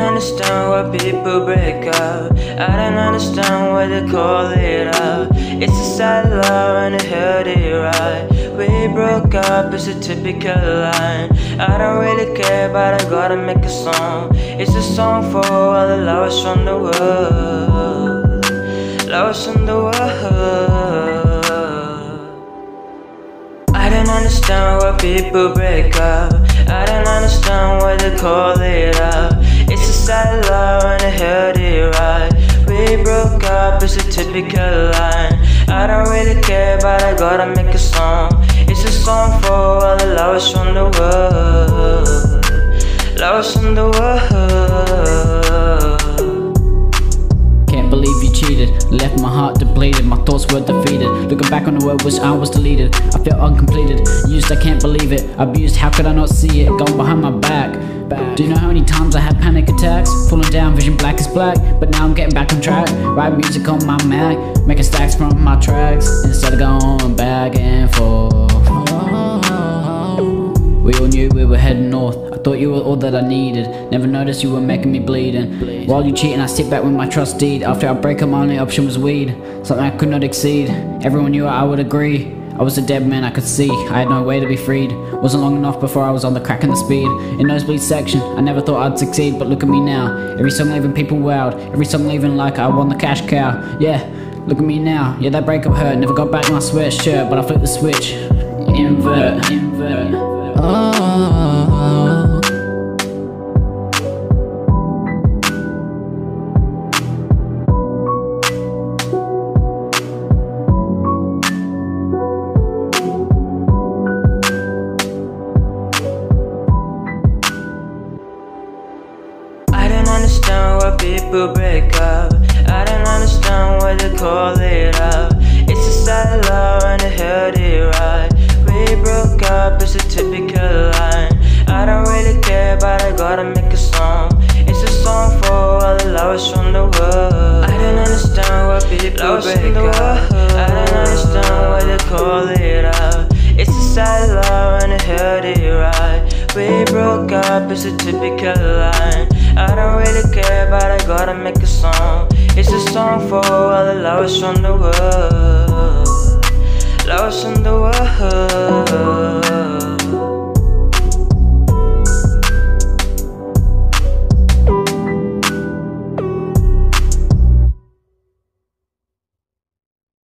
understand why people break up. I don't understand why they call it up. It's a sad love and a healthy right. We broke up, it's a typical line. I don't really care, but I gotta make a song. It's a song for all the lovers from the world. Lovers from the world. I don't understand why people break up. I don't understand why they call it up. Sad love and a healthy right. We broke up, it's a typical line. I don't really care, but I gotta make a song. It's a song for all the lovers from the world. Lovers from the world. Cheated, left my heart depleted, my thoughts were defeated. Looking back on the world, wish I was deleted. I felt uncompleted, used, I can't believe it. Abused, how could I not see it? Gone behind my back. Do you know how many times I had panic attacks? Falling down, vision black is black. But now I'm getting back on track. Write music on my Mac, making stacks from my tracks instead of going back and heading north. I thought you were all that I needed. Never noticed you were making me bleeding. While you cheating, I sit back with my trust deed. After I break up, my only option was weed. Something I could not exceed. Everyone knew I would agree. I was a dead man, I could see. I had no way to be freed. Wasn't long enough before I was on the crack and the speed. In nosebleed section, I never thought I'd succeed, but look at me now. Every song leaving people wowed. Every song leaving like I won the cash cow. Yeah, look at me now. Yeah, that breakup hurt. Never got back my sweatshirt, but I flipped the switch. Invert, invert. Oh. People break up. I don't understand why they call it up. It's a sad love and a healthy right. We broke up, it's a typical line. I don't really care, but I gotta make a song. It's a song for all the lovers from the world. I don't understand why people break up. Up, it's a typical line. I don't really care, but I gotta make a song. It's a song for all the lovers from the world. Lovers from the world.